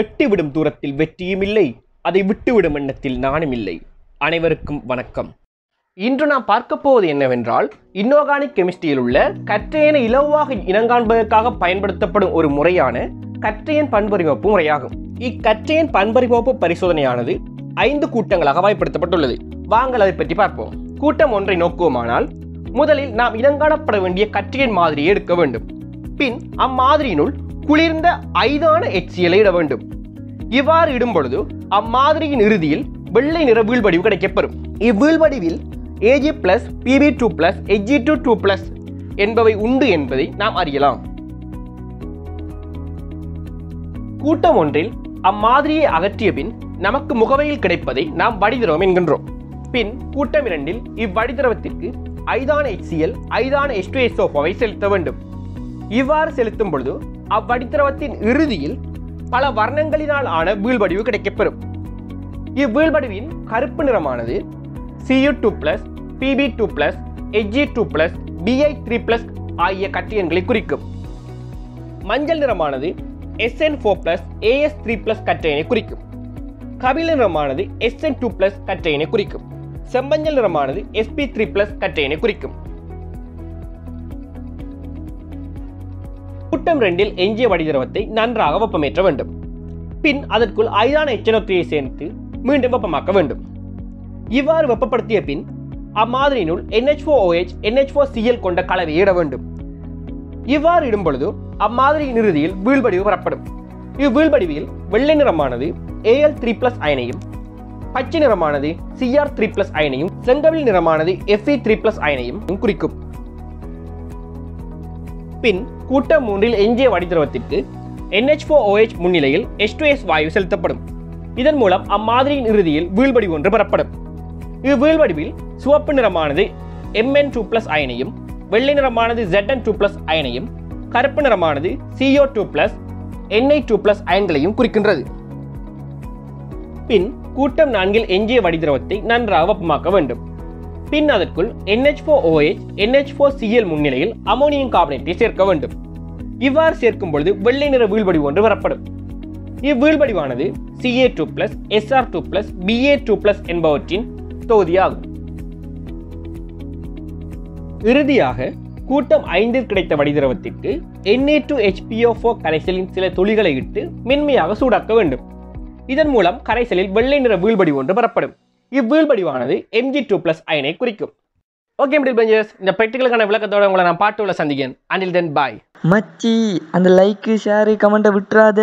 எட்டிவிடும் தூரத்தில் வெற்றியும் இல்லை அதை விட்டுவிடும் எண்ணத்தில் நானும் இல்லை. அனைவருக்கும் வணக்கம். இன்று நாம் பார்க்க போவது என்னவென்றால் இன்னோகானிக் கெமிஸ்ட்ரியில் உள்ள கற்றையனை இலவாக இனங்காண்பதற்காக பயன்படுத்தப்படும் ஒரு முறையான கற்றையன் பண்பறிவப்பு முறையாகும். இக்கற்றையன் பண்பறிவப்பு பரிசோதனையானது ஐந்து கூட்டங்களாக வாய்ப்படுத்தப்பட்டுள்ளது. வாங்கள் அதை பற்றி பார்ப்போம். கூட்டம் ஒன்றை நோக்குவோமானால் முதலில் நாம் இனங்காணப்பட வேண்டிய கற்றையன் மாதிரியை எடுக்க வேண்டும். பின் அம்மாதிரியினுள் குளிர்ந்த ஐதான எச்சியலை இட வேண்டும். இவ்வாறு இடும் பொழுது அம்மாதிரியின் இறுதியில் வெள்ளை நிற வீழ்வடிவு கிடைக்கப்பெறும். இவ்வீழ்வடிவில் AG plus PB two plus AG two two plus என்பவை உண்டு என்பதை நாம் அறியலாம். கூட்டம் ஒன்றில் அம்மாதிரியை அகற்றிய பின் நமக்கு முகவையில் கிடைப்பதை நாம் வடிதிரவம் என்கின்றோம். பின் கூட்டம் இரண்டில் இவ்வடிதிரவத்திற்கு ஐதான HCl ஐதான H2SO4 செலுத்த வேண்டும். இவ்வாறு செலுத்தும் பொழுது அவ்வடித்திரவத்தின் இறுதியில் பல வர்ணங்களினால் ஆன வீழ்வடிவு கிடைக்கப்பெறும். இவ்வீழ்வடிவின் கருப்பு நிறமானது CU two plus PB two plus HG two plus BI three plus ஆகிய கட்டியன்களை குறிக்கும். மஞ்சள் நிறமானது SN four plus AS three plus கற்றையினை குறிக்கும். கபில நிறமானது எஸ்என் டூ பிளஸ் கற்றையினை குறிக்கும். செம்மஞ்சள் நிறமானது எஸ்பி த்ரீ பிளஸ் கற்றையினை குறிக்கும். கூட்டம் ரெண்டில் எஞ்சிய வடிதிரவத்தை நன்றாக வெப்பமேற்ற வேண்டும். பின் அதற்குள் ஐரான எச்சனொத்தியை சேர்த்து மீண்டும் வெப்பமாக்க வேண்டும். இவ்வாறு வெப்பப்படுத்திய பின் அம்மாதிரியினுள் NH4OH NH4Cl கொண்ட கலவையை இட வேண்டும். இவ்வாறு இடும் பொழுது அம்மாதிரியின் இறுதியில் வீழ்வடிவு பெறப்படும் இவ்வீழ்வடிவில் வெள்ளை நிறமானது ஏஎல் த்ரீ பிளஸ் அயனையும் பச்சை நிறமானது சிஆர் த்ரீ பிளஸ் அயனையும் செங்கவில் நிறமானது எஃப்இ த்ரீ பிளஸ் அயனையும் குறிக்கும். பின் கூட்டம் மூன்றில் எஞ்சிய வடிதிரவத்திற்கு NH4OH முன்னிலையில் H2S வாயு செலுத்தப்படும். இதன் மூலம் அம்மாதிரியின் இறுதியில் வீழ்வடிவு ஒன்று பெறப்படும். இவ்வீழ்வடிவில் சிவப்பு நிறமானது எம்என் டூ பிளஸ் அயனையும் வெள்ளை நிறமானது ஜெட்என் டூ பிளஸ் அயனையும் கருப்பு நிறமானது CO two plus NI two plus அயன்களையும் குறிக்கின்றது. பின் கூட்டம் நான்கில் எஞ்சிய வடிதிரவத்தை நன்றாக வெப்பமாக்க வேண்டும். பின் அதற்குள் NH4OH NH4Cl முன்னிலையில் அமோனியம் கார்பனேட்டை சேர்க்க வேண்டும். இவ்வாறு சேர்க்கும் பொழுது வெள்ளை நிற வீழ்வடிவு ஒன்று வரப்படும். இவ்வீழ்வடிவானது CA two plus SR two plus BA two plus என்பவற்றின் தொகுதியாகும். இறுதியாக கூட்டம் ஐந்தில் கிடைத்த வடிதிரவத்திற்கு என்ஏ டு ஹெச்பிஓ ஃபோ கரைசலின் சில துளிகளை இட்டு மென்மையாக சூடாக்க வேண்டும். இதன் மூலம் கரைசலில் வெள்ளை நிற வீழ்படி ஒன்று பெறப்படும் இவ்வீழ்படிவானது எம்ஜி டூ பிளஸ் அயனை குறிக்கும். ஓகே மிடில் பெஞ்சர்ஸ் இந்த பெட்டிகளுக்கான விளக்கத்தோட உங்களை நான் பாட்டுள்ள சந்திக்கிறேன். அண்டில் தென் பாய் மச்சி அந்த லைக்கு ஷேரு கமெண்ட்டை விட்டுறாத.